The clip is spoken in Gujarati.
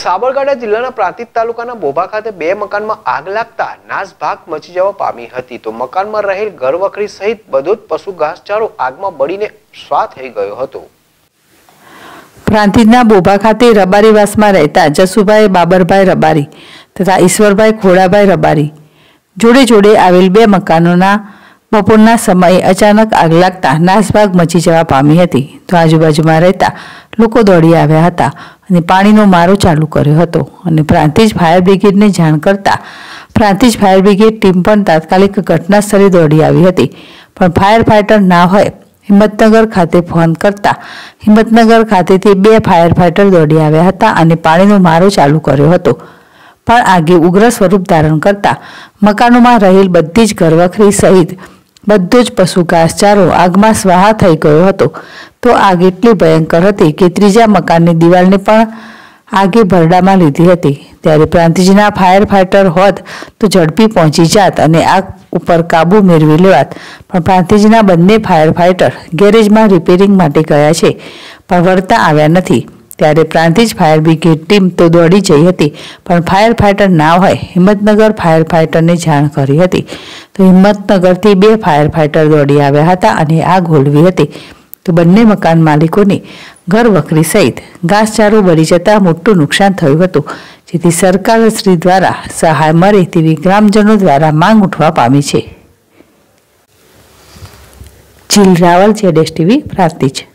સાબરકાંઠા જિલ્લાના પ્રાંતિજ તાલુકાના બોભા ખાતે બે મકાનમાં આગ લાગતા નાસભાગ મચી જવા પામી હતી. તો મકાનમાં રહેલ ઘરવખરી સહિત બધો જ પશુ ઘાસચારો આગમાં બળીને સ્વા થઈ ગયો હતો. પ્રાંતિજના બોભા ખાતે રબારીવાસમાં રહેતા જસુભાઈ બાબરભાઈ રબારી તથા ઈશ્વરભાઈ ખોડાભાઈ રબારી જોડે જોડે આવેલ બે મકાનોના બપોરના સમયે અચાનક આગ લાગતા નાસભાગ મચી જવા પામી હતી. તો આજુબાજુમાં રહેતા લોકો દોડી આવ્યા હતા. અને પાણીનો મારો ચાલુ કર્યો હતો. અને પ્રાંતિજ ફાયર બ્રિગેડને જાણ કરતા પ્રાંતિજ ફાયર બ્રિગેડ ટીમ પણ તાત્કાલિક ઘટના સ્થળે દોડી આવી હતી. પણ ફાયર ફાઇટર ના હોય, હિંમતનગર ખાતે ફોન કરતા હિંમતનગર ખાતેથી બે ફાયર ફાઇટર દોડી આવ્યા હતા અને પાણીનો મારો ચાલુ કર્યો હતો. પણ આગે ઉગ્ર સ્વરૂપ ધારણ કરતા મકાનોમાં રહેલ બધી જ ઘરવખરી સહિત બધો જ પશુ ઘાસચારો આગમાં સ્વાહા થઈ ગયો હતો. તો આગ એટલી ભયંકર હતી કે ત્રીજા મકાનની દિવાલને પણ આગે ભરડામાં લીધી હતી. ત્યારે પ્રાંતિજના ફાયર ફાઇટર હોત તો ઝડપી પહોંચી જાત અને આગ ઉપર કાબુ મેળવી લેવાત. પણ પ્રાંતિજના બંને ફાયર ફાઇટર ગેરેજમાં રિપેરિંગ માટે ગયા છે, પણ વળતા આવ્યા નથી. ત્યારે પ્રાંતિજ ફાયર બ્રિગેડ ટીમ તો દોડી જઈ હતી, પણ ફાયર ફાઇટર ના હોય હિંમતનગર ફાયર ફાઇટરને જાણ કરી હતી. તો હિંમતનગરથી બે ફાયર ફાઇટર દોડી આવ્યા હતા અને આગ હોલવી હતી. તો બંને મકાન માલિકોને ઘર વખરી સહિત ઘાસચારો બળી જતા મોટું નુકસાન થયું હતું. જેથી સરકાર શ્રી દ્વારા સહાય મળે તેવી ગ્રામજનો દ્વારા માંગ ઉઠવા પામી છે. જીલ રાવલ, જેડેશ ટીવી, પ્રાંતિજ.